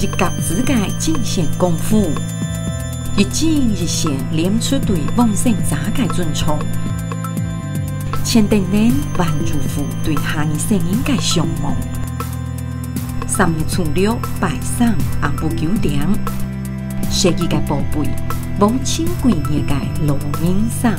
一甲子界尽显功夫，一针一线连出对旺盛杂界尊崇。千叮咛万嘱咐，对下一生应该向往。三月初六拜上红布九店，设计个宝贝，母亲贵女个罗明桑。